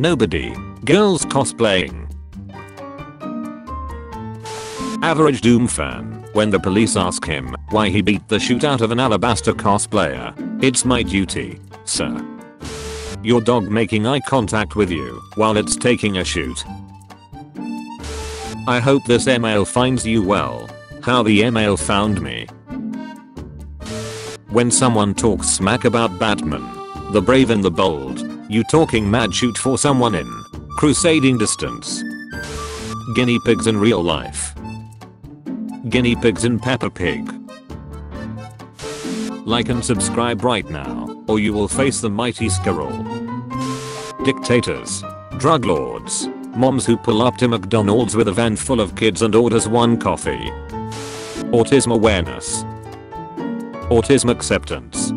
Nobody. Girls cosplaying. Average Doom fan. When the police ask him why he beat the shoot out of an alabaster cosplayer. It's my duty, sir. Your dog making eye contact with you while it's taking a shoot. I hope this email finds you well. How the email found me. When someone talks smack about Batman, the brave and the bold, you talking mad shoot for someone in crusading distance. Guinea pigs in real life. Guinea pigs in Peppa Pig. Like and subscribe right now, or you will face the mighty Skrull. Dictators. Drug lords. Moms who pull up to McDonald's with a van full of kids and orders one coffee. Autism awareness. Autism acceptance.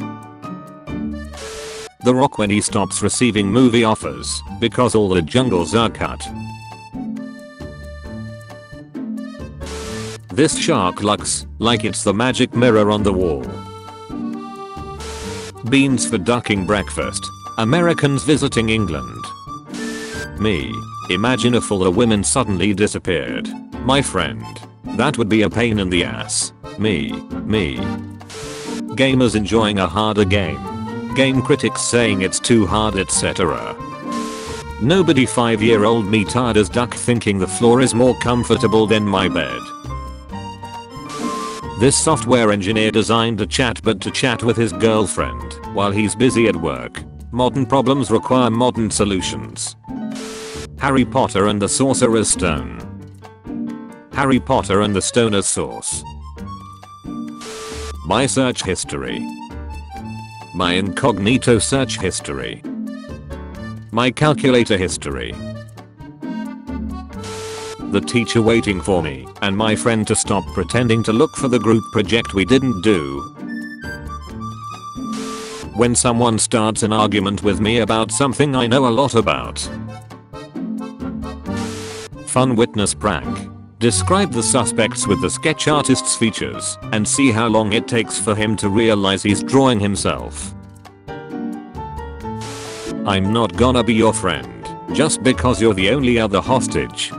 The Rock when he stops receiving movie offers because all the jungles are cut. This shark looks like it's the magic mirror on the wall. Beans for ducking breakfast. Americans visiting England. Me. Imagine if all the women suddenly disappeared. My friend. That would be a pain in the ass. Me. Me. Gamers enjoying a harder game. Game critics saying it's too hard etc. Nobody 5 year old me tired as duck thinking the floor is more comfortable than my bed. This software engineer designed a chatbot to chat with his girlfriend while he's busy at work. Modern problems require modern solutions. Harry Potter and the Sorcerer's Stone. Harry Potter and the Stoner's Source. My search history. My incognito search history. My calculator history. The teacher waiting for me and my friend to stop pretending to look for the group project we didn't do. When someone starts an argument with me about something I know a lot about. Fun witness prank. Describe the suspects with the sketch artist's features and see how long it takes for him to realize he's drawing himself. I'm not gonna be your friend just because you're the only other hostage.